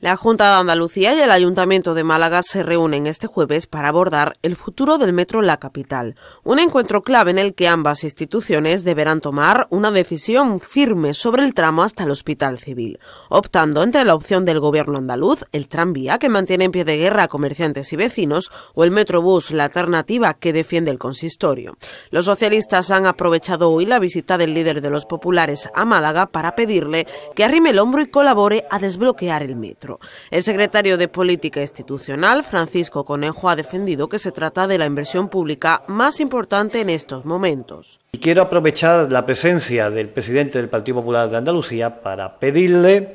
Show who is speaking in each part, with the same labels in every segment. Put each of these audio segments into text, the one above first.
Speaker 1: La Junta de Andalucía y el Ayuntamiento de Málaga se reúnen este jueves para abordar el futuro del metro en la capital, un encuentro clave en el que ambas instituciones deberán tomar una decisión firme sobre el tramo hasta el Hospital Civil, optando entre la opción del gobierno andaluz, el tranvía que mantiene en pie de guerra a comerciantes y vecinos, o el metrobús, la alternativa que defiende el consistorio. Los socialistas han aprovechado hoy la visita del líder de los populares a Málaga para pedirle que arrime el hombro y colabore a desbloquear el metro. El secretario de Política Institucional, Francisco Conejo, ha defendido que se trata de la inversión pública más importante en estos momentos.
Speaker 2: Y quiero aprovechar la presencia del presidente del Partido Popular de Andalucía para pedirle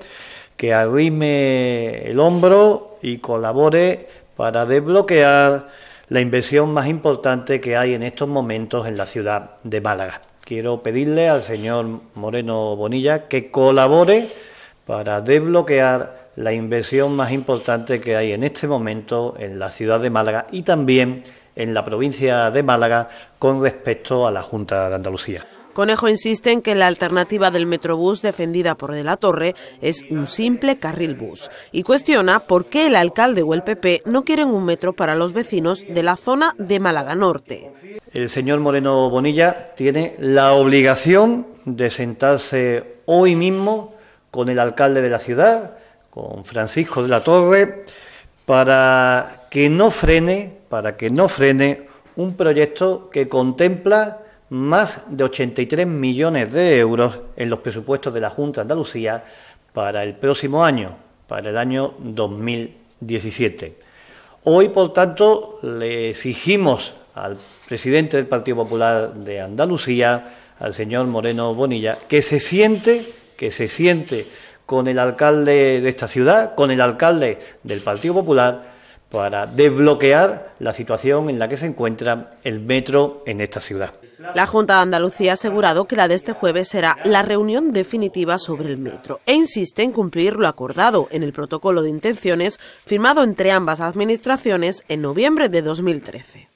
Speaker 2: que arrime el hombro y colabore para desbloquear la inversión más importante que hay en estos momentos en la ciudad de Málaga. Quiero pedirle al señor Moreno Bonilla que colabore para desbloquear la inversión más importante que hay en este momento en la ciudad de Málaga y también en la provincia de Málaga con respecto a la Junta de Andalucía.
Speaker 1: Conejo insiste en que la alternativa del Metrobús defendida por De la Torre es un simple carril bus y cuestiona por qué el alcalde o el PP no quieren un metro para los vecinos de la zona de Málaga Norte.
Speaker 2: El señor Moreno Bonilla tiene la obligación de sentarse hoy mismo con el alcalde de la ciudad, con Francisco de la Torre para que no frene, para que no frene un proyecto que contempla más de 83 millones de euros en los presupuestos de la Junta de Andalucía para el próximo año, para el año 2017. Hoy, por tanto, le exigimos al presidente del Partido Popular de Andalucía, al señor Moreno Bonilla, que se siente, que se siente con el alcalde de esta ciudad, con el alcalde del Partido Popular, para desbloquear la situación en la que se encuentra el metro en esta ciudad.
Speaker 1: La Junta de Andalucía ha asegurado que la de este jueves será la reunión definitiva sobre el metro e insiste en cumplir lo acordado en el protocolo de intenciones firmado entre ambas administraciones en noviembre de 2013.